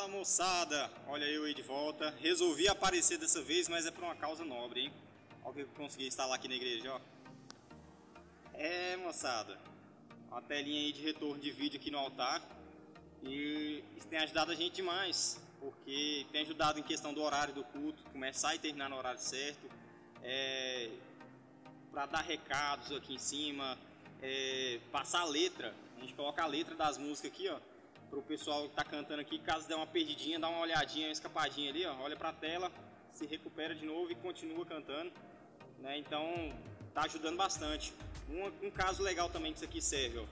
Fala moçada, olha eu aí de volta. Resolvi aparecer dessa vez, mas é por uma causa nobre, hein? Olha o que eu consegui instalar aqui na igreja, ó. É, moçada, uma telinha aí de retorno de vídeo aqui no altar. E isso tem ajudado a gente demais, porque tem ajudado em questão do horário do culto, começar e terminar no horário certo. É, para dar recados aqui em cima, é, passar a letra. A gente coloca a letra das músicas aqui, ó para o pessoal que está cantando aqui, caso der uma perdidinha, dá uma olhadinha, uma escapadinha ali, ó, olha para a tela, se recupera de novo e continua cantando, né? Então tá ajudando bastante. Um, um caso legal também que isso aqui serve, ó.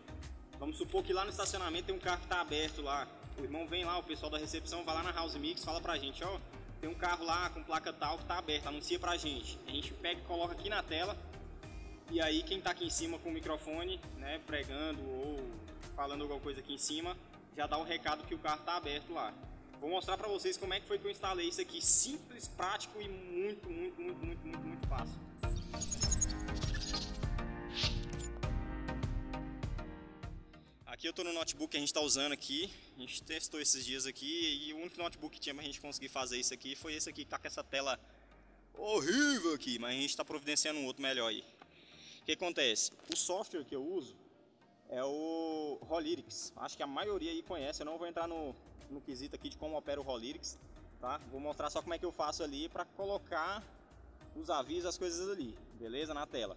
Vamos supor que lá no estacionamento tem um carro que está aberto lá. O irmão vem lá, o pessoal da recepção vai lá na House Mix, fala pra gente, ó, tem um carro lá com placa tal que está aberto, anuncia pra gente. A gente pega e coloca aqui na tela. E aí quem está aqui em cima com o microfone, né, pregando ou falando alguma coisa aqui em cima, já dá o recado que o carro está aberto lá. Vou mostrar para vocês como é que foi que eu instalei isso aqui, simples, prático e muito, muito, muito, muito, muito, muito fácil. Aqui eu estou no notebook que a gente está usando aqui, a gente testou esses dias aqui e o único notebook que tinha para a gente conseguir fazer isso aqui foi esse aqui que está com essa tela horrível aqui, mas a gente está providenciando um outro melhor aí. O que acontece? O software que eu uso é o Rolyrics. Acho que a maioria aí conhece. Eu não vou entrar no, no quesito aqui de como opera o Rolyrics, tá? Vou mostrar só como é que eu faço ali para colocar os avisos, as coisas ali, beleza? Na tela.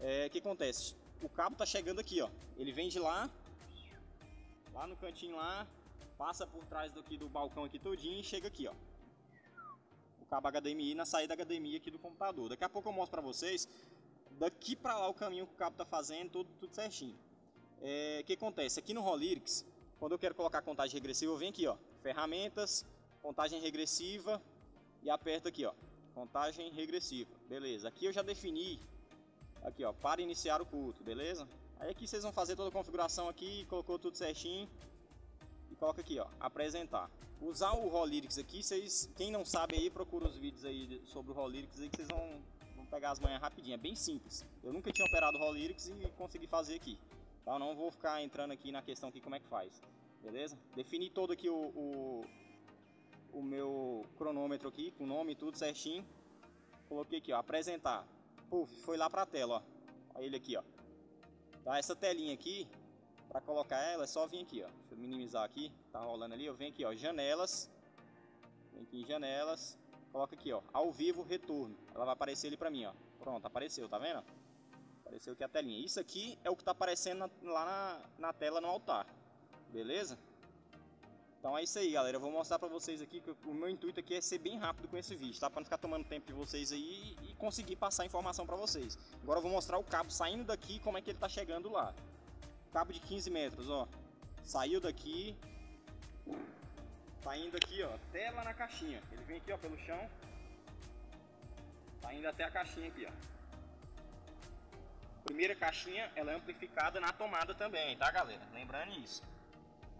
É, o que acontece? O cabo tá chegando aqui, ó. Ele vem de lá, lá no cantinho lá, passa por trás do, aqui, do balcão aqui todinho e chega aqui, ó. O cabo HDMI na saída HDMI aqui do computador. Daqui a pouco eu mostro para vocês daqui para lá o caminho que o cabo tá fazendo, tudo, tudo certinho. É, o que acontece? Aqui no Rolyrics, quando eu quero colocar contagem regressiva, eu venho aqui, ó, ferramentas, contagem regressiva e aperto aqui, ó, contagem regressiva. Beleza. Aqui eu já defini aqui, ó, para iniciar o culto, beleza? Aí aqui vocês vão fazer toda a configuração aqui, colocou tudo certinho e coloca aqui, ó, apresentar. Usar o Rolyrics aqui, vocês, quem não sabe aí, procura os vídeos aí sobre o Rolyrics aí que vocês vão, vão pegar as manhas rapidinho, é bem simples. Eu nunca tinha operado o Rolyrics e consegui fazer aqui. Tá? Não vou ficar entrando aqui na questão aqui como é que faz. Beleza? Defini todo aqui o, o, o meu cronômetro aqui, com o nome e tudo certinho. Coloquei aqui, ó, apresentar. Puf, foi lá pra tela, ó. Olha ele aqui, ó. Tá? Essa telinha aqui, para colocar ela, é só vir aqui, ó. Deixa eu minimizar aqui, tá rolando ali. Eu venho aqui, ó, janelas. Vem aqui em janelas. Coloca aqui, ó, ao vivo retorno. Ela vai aparecer ali pra mim, ó. Pronto, apareceu, tá vendo? Apareceu aqui a telinha. Isso aqui é o que está aparecendo lá na, na tela no altar. Beleza? Então é isso aí, galera. Eu vou mostrar para vocês aqui que o meu intuito aqui é ser bem rápido com esse vídeo, tá? Para não ficar tomando tempo de vocês aí e conseguir passar informação para vocês. Agora eu vou mostrar o cabo saindo daqui como é que ele tá chegando lá. Cabo de 15 metros, ó. Saiu daqui. Tá indo aqui, ó, até lá na caixinha. Ele vem aqui, ó, pelo chão. Tá indo até a caixinha aqui, ó. Primeira caixinha, ela é amplificada na tomada também, tá galera? Lembrando isso.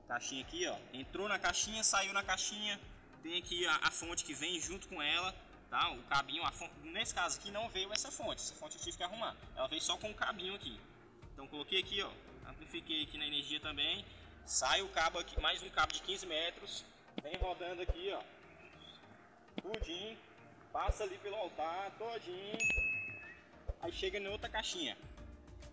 Caixinha aqui, ó. Entrou na caixinha, saiu na caixinha. Tem aqui a, a fonte que vem junto com ela, tá? O cabinho, a fonte, nesse caso aqui não veio essa fonte. Essa fonte eu tive que arrumar. Ela veio só com o cabinho aqui. Então coloquei aqui, ó. Amplifiquei aqui na energia também. Sai o cabo aqui, mais um cabo de 15 metros. Vem rodando aqui, ó. Tudinho. Passa ali pelo altar, todinho. Aí chega em outra caixinha.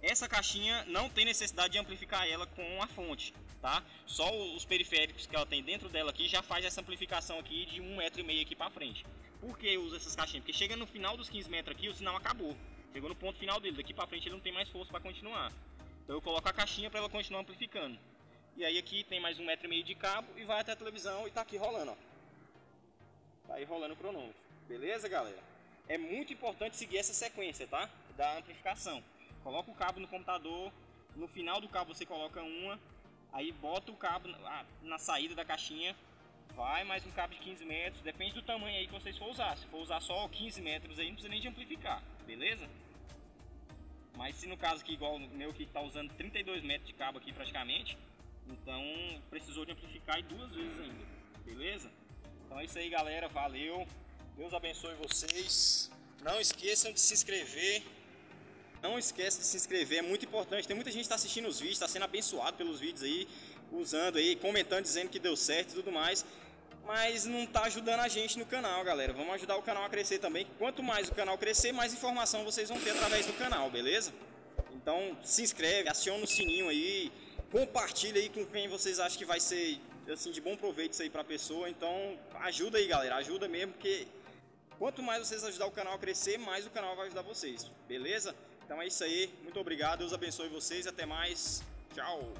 Essa caixinha não tem necessidade de amplificar ela com a fonte, tá? Só os periféricos que ela tem dentro dela aqui já faz essa amplificação aqui de um metro e meio aqui para frente. Por que usa essas caixinhas? Porque chega no final dos 15 metros aqui, o sinal acabou. Chegou no ponto final dele, daqui para frente ele não tem mais força para continuar. Então eu coloco a caixinha para ela continuar amplificando. E aí aqui tem mais um metro e meio de cabo e vai até a televisão e tá aqui rolando, ó. Tá aí rolando o cronômetro. Beleza, galera? É muito importante seguir essa sequência, tá? Da amplificação coloca o cabo no computador, no final do cabo você coloca uma, aí bota o cabo na, na saída da caixinha, vai mais um cabo de 15 metros, depende do tamanho aí que vocês for usar. Se for usar só 15 metros aí, não precisa nem de amplificar, beleza? Mas se no caso aqui, igual o meu que está usando 32 metros de cabo aqui praticamente, então precisou de amplificar duas vezes ainda, beleza? Então é isso aí galera, valeu, Deus abençoe vocês, não esqueçam de se inscrever não esquece de se inscrever, é muito importante. Tem muita gente que está assistindo os vídeos, está sendo abençoado pelos vídeos aí, usando aí, comentando, dizendo que deu certo e tudo mais. mas não tá ajudando a gente no canal, galera. Vamos ajudar o canal a crescer também. Quanto mais o canal crescer, mais informação vocês vão ter através do canal, beleza? Então se inscreve, aciona o sininho aí, compartilha aí com quem vocês acham que vai ser assim de bom proveito isso aí pra pessoa. Então ajuda aí, galera, ajuda mesmo, porque quanto mais vocês ajudar o canal a crescer, mais o canal vai ajudar vocês, beleza? Então é isso aí, muito obrigado, Deus abençoe vocês, até mais, tchau!